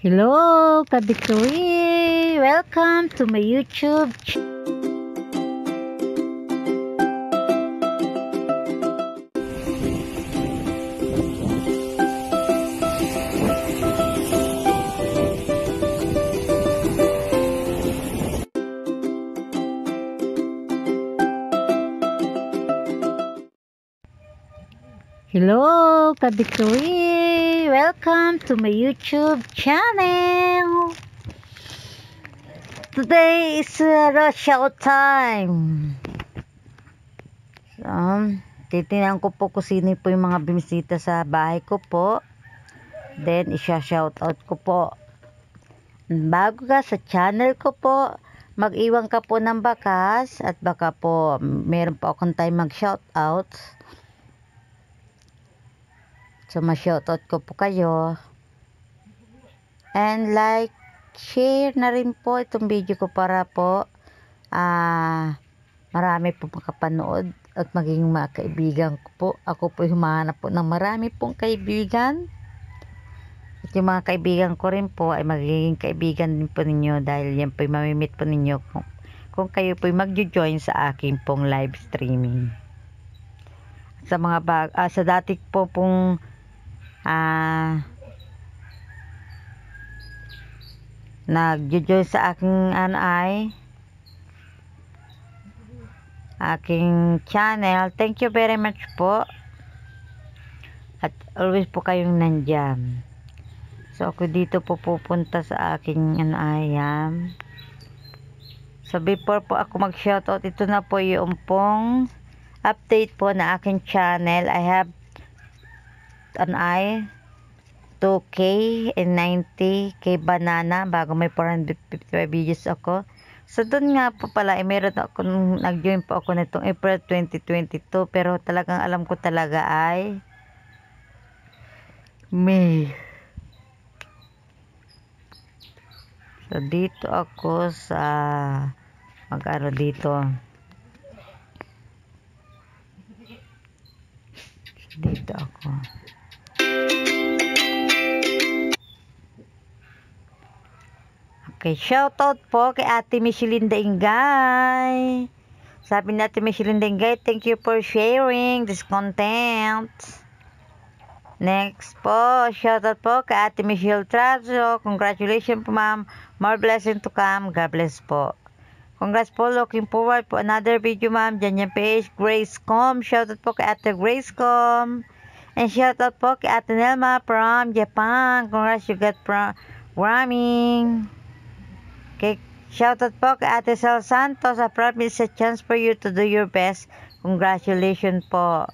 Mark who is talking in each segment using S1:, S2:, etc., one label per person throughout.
S1: Hello, Kabikoy! Welcome to my YouTube. Hello, Welcome to my YouTube channel. Today is uh, rush hour time. So, titingnan ko po kung sino po yung mga bimisita sa bahay ko po. Then, isya-shout out ko po. Bago ka sa channel ko po, mag-iwan ka po ng bakas at baka po meron po akong time mag-shout out. So, ma-shoutout ko po kayo. And like, share na rin po itong video ko para po ah marami po makapanood at maging mga kaibigan ko po. Ako po humahanap po ng marami pong kaibigan. At yung mga kaibigan ko rin po ay magiging kaibigan din po ninyo dahil yan po mamimit po ninyo kung, kung kayo po mag-join sa aking pong live streaming. Sa mga bag, ah, sa dati po pong ah nagjo-join sa aking ano ay aking channel. Thank you very much po. At always po kayong nandyan. So ako dito po pupunta sa aking ano ay um, So before po ako mag-shoutout, ito na po yung pong update po na aking channel. I have an I 2K and 90K banana bago may 455 videos ako. So doon nga po pala, eh, meron ako, nag-join po ako nitong April 2022 pero talagang alam ko talaga ay May. So dito ako sa mag-ano dito. Dito ako. Okay, shoutout po kay Ate Micheline Daingay. Sabi ni Ate Micheline Daingay, thank you for sharing this content. Next po, shoutout po kay Ate Michelle Trazo. Congratulations po ma'am. More blessing to come. God bless po. Congrats po. Looking forward po another video ma'am. Janyan page. Gracecom. Shoutout po kay Ate Gracecom. And shoutout po kay Ate Nelma from Japan. Congrats you got programming. Okay. Shoutout po kay Ate Sal Santos. I promise a chance for you to do your best. Congratulations po.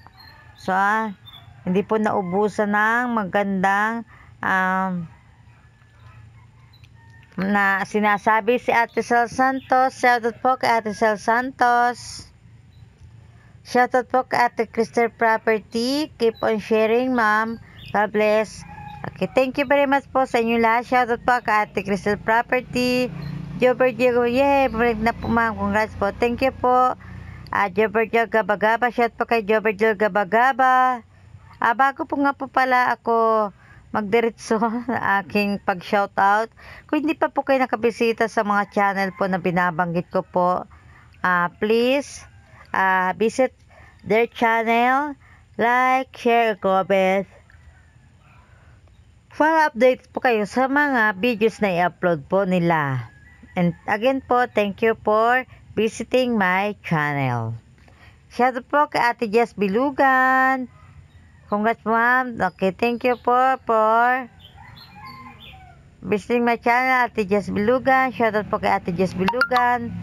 S1: So, ah, hindi po naubusan ng magandang um, na sinasabi si Ate Sal Santos. Shoutout po kay Ate Sal Santos. Shoutout po kay Ate Crystal Property. Keep on sharing, ma'am. God bless. Okay, thank you very much po sa inyo lahat. Shoutout po kay Ate Crystal Property. Jobber Diego, yay! Balik na po ma'am. Congrats po. Thank you po. Uh, Jobber Diego Gabagaba. Shout po kay Jobber Diego Gabagaba. Ah, bago po nga po pala ako magdiretso sa aking pag-shoutout. Kung hindi pa po kayo nakabisita sa mga channel po na binabanggit ko po, ah, please ah, visit their channel, like, share, comment. For updates po kayo sa mga videos na i-upload po nila. And again po, thank you for visiting my channel. Shoutout po kay Ate Jess Bilugan. Congrats ma'am. Okay, thank you po for visiting my channel, Ate Jess Bilugan. Shoutout po kay Ate Jess Bilugan.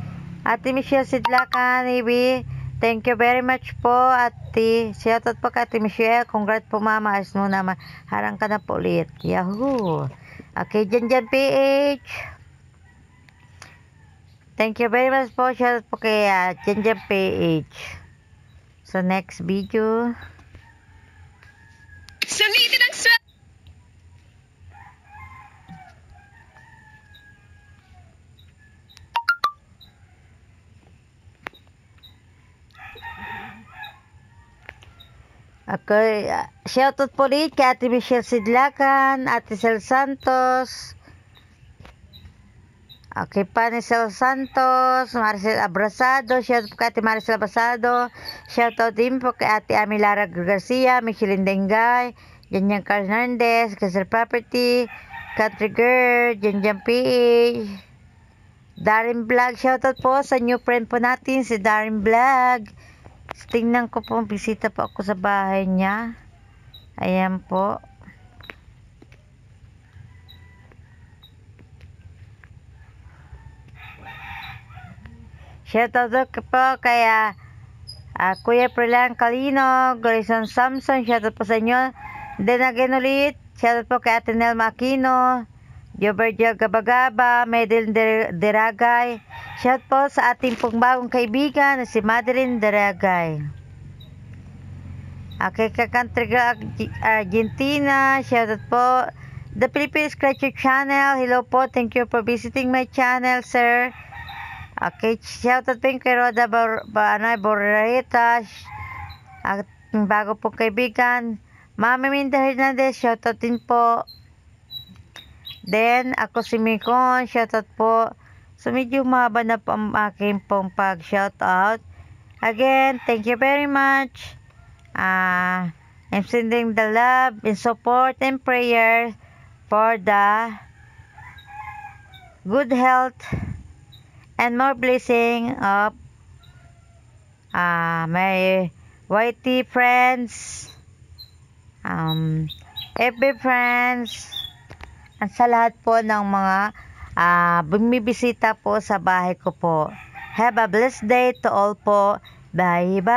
S1: Ate Michelle Sidlakan, Ibi. Thank you very much po, Ate. Shoutout po kay Ate Michelle. Congrats po mama. Ayos mo naman. Harang ka na po ulit. Yahoo! Okay, dyan dyan PH. Thank you very much po. Shoutout po kay uh, PH. So, next video.
S2: Sulitin ang swel...
S1: Okay, uh, shoutout po ulit kay Ate Michelle Sidlakan, Ate Sel Santos, Okay, Panicel Santos, Maricel Abrasado, shout out kay Ate Maricel Abrasado, shout out din po kay Ate Amilara Garcia, Michelin Dengay, Janjan Carl Hernandez, Castle Property, Country Girl, Janjan PH, Darin Vlog, shout out po sa new friend po natin, si Darin Vlog. Tingnan ko po, bisita po ako sa bahay niya. Ayan po. Shoutout po kaya uh, Kuya Perlan Calino, Grayson Samson, shoutout po sa inyo. Then again ulit, shoutout po kay Ate Nelma Aquino, Jobergio Gabagaba, Medel Deragay. Shoutout po sa ating pong bagong kaibigan na si Madeline Deragay. Okay, ka country girl Argentina, shoutout po. The Philippine Scratcher Channel, hello po, thank you for visiting my channel, sir. Okay, shoutout po kay Roda Banay Borreta at bago po kaibigan. Mami Minda Hernandez, shoutout din po. Then, ako si Mikon, shoutout po. So, medyo mahaba na po ang aking pong pag-shoutout. Again, thank you very much. Uh, I'm sending the love and support and prayer for the good health and more blessing of uh, my YT friends, um, FB friends, at sa lahat po ng mga uh, bumibisita po sa bahay ko po. Have a blessed day to all po. Bye-bye!